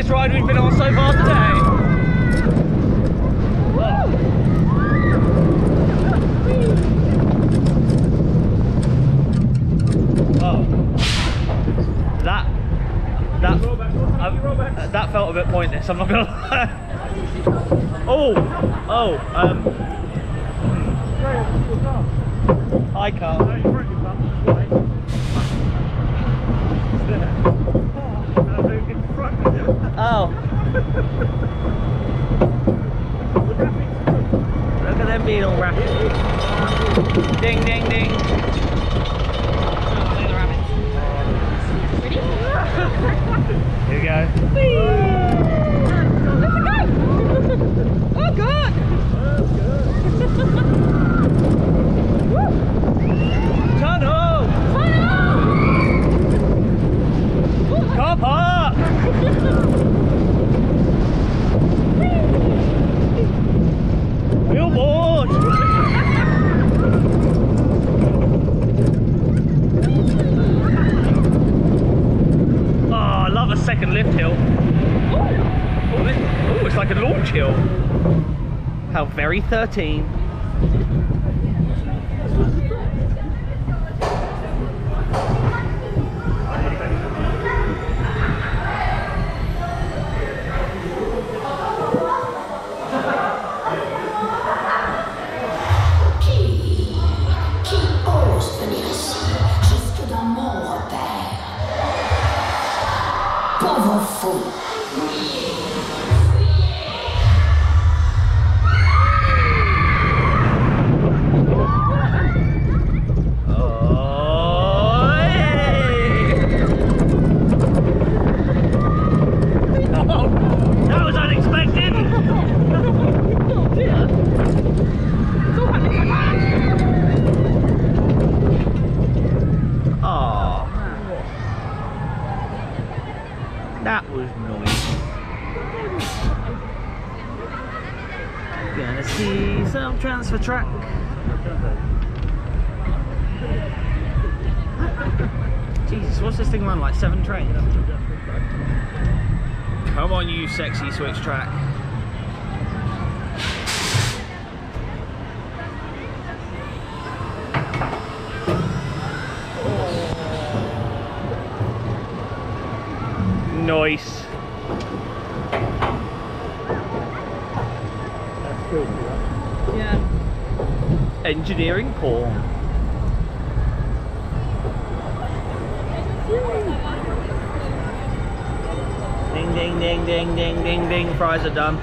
ride we've been on so far today. That that uh, that felt a bit pointless. I'm not gonna lie. oh, oh, um. Hi, Carl. Oh. Look at them being all rapid. Ding, ding, ding. Here we go. Oh, good. Tunnel! Car park! Billboard! Oh, A second lift hill. Oh, it's like a launch hill. How very 13. Pauvre oh, fou Oh, that was unexpected. Oh, that was nice. Gonna see some transfer track. Jesus, what's this thing run like? Seven trains? Come on, you sexy switch track. Nice. Yeah. Engineering porn. Ding, ding, ding, ding, ding, ding, ding. Fries are done.